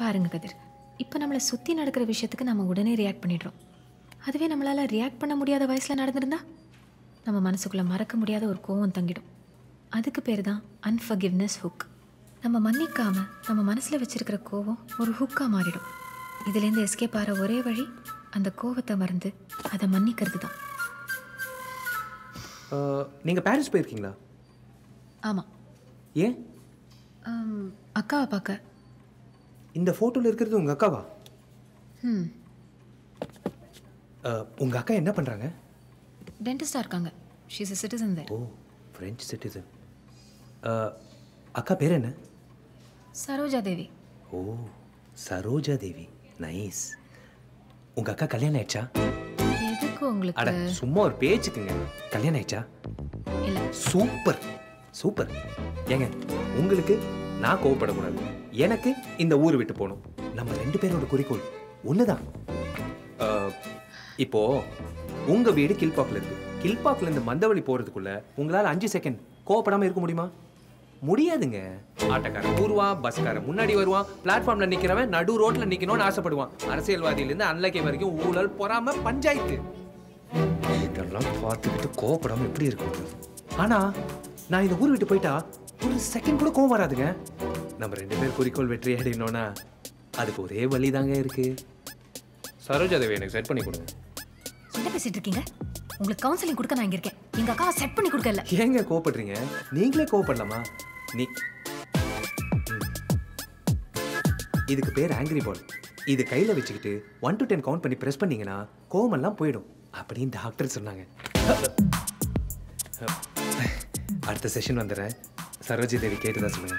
பாருங்க கதிர். இப்போ நம்மளை சுற்றி நடக்கிற விஷயத்துக்கு நம்ம உடனே ரியாக்ட் பண்ணிடுறோம். அதுவே நம்மளால் ரியாக்ட் பண்ண முடியாத வயசில் நடந்திருந்தா நம்ம மனசுக்குள்ளே மறக்க முடியாத ஒரு கோவம் தங்கிடும். அதுக்கு பேர் தான் அன்ஃபர்கிவ்னஸ் ஹுக் நம்ம மன்னிக்காம நம்ம மனசில் வச்சிருக்கிற கோவம் ஒரு ஹுக்காக மாறிடும். இதுலேருந்து எஸ்கேப் ஆகிற ஒரே வழி அந்த கோவத்தை மறந்து அதை மன்னிக்கிறது தான். நீங்கள் பாரிஸ் போயிருக்கீங்களா? ஆமாம் ஏன்? அக்காவை பார்க்க இந்த ஃபோட்டோவில் இருக்கிறது உங்கள் அக்காவா? ம் உங்கள் அக்கா என்ன பண்ணுறாங்க டென்டிஸ்டாக இருக்காங்க. She's citizen there. ஓ ஃப்ரெஞ்ச் சிட்டிசன் அக்கா பேர் என்ன? சரோஜா தேவி. ஓ சரோஜா தேவி. நைஸ் உங்கள் அக்கா கல்யாணம் ஆயிடுச்சா? எதுக்கு அட உங்களுக்கு சும்மா ஒரு பேச்சுக்குங்க. கல்யாணம் ஆயிடுச்சா? இல்லை. சூப்பர் சூப்பர் ஏங்க உங்களுக்கு நான் கோவப்படக்கூடாது. எனக்கு இந்த ஊர் விட்டு போகணும். நம்ம ரெண்டு பேரோட குறிக்கோள் ஒண்ணுதான். இப்போ உங்க வீடு கில்பாக்ல இருக்கு. கில்பாக்ல இருந்து மந்தவழி போறதுக்குள்ள உங்களால அஞ்சு செகண்ட் கோவப்படாம இருக்க முடியுமா? முடியாதுங்க. ஆட்டக்காரன் கூறுவான் பஸ்காரன் முன்னாடி வருவான் பிளாட்ஃபார்ம்ல நிக்கிறவன் நடு ரோட்ல நிக்கணும்னு ஆசைப்படுவான். அரசியல்வாதியில இருந்து அன்லக்கை வரைக்கும் ஊழல் பொறாம பஞ்சாயத்து. இதெல்லாம் பார்த்துக்கிட்டு கோவப்படாம எப்படி இருக்கும் ஆனா நான் இந்த ஊர் விட்டு போயிட்டா ஒரு செகண்ட் கூட கோவம் வராதுங்க. நம்ம ரெண்டு பேர் குறிக்கோள் வெற்றி அடையணும்னா அதுக்கு ஒரே வழி தாங்க இருக்கு. சரோஜா தேவி எனக்கு செட் பண்ணி கொடுங்க. என்ன பேசிட்டு இருக்கீங்க? உங்களுக்கு கவுன்சிலிங் கொடுக்க நான் இங்க இருக்கேன். எங்க அக்காவை செட் பண்ணி கொடுக்கல ஏங்க கோவப்படுறீங்க? நீங்களே கோவப்படலாமா? நீ. இதுக்கு பேர் ஆங்கிரி பால் இது கையில வச்சுக்கிட்டு ஒன் டு டென் கவுண்ட் பண்ணி ப்ரெஸ் பண்ணீங்கன்னா கோவமெல்லாம் போயிடும். அப்படின்னு டாக்டர் சொன்னாங்க. அடுத்த செஷன் வந்துடுறேன். சரோஜி தேவி கேட்டுதான் சொல்லுங்க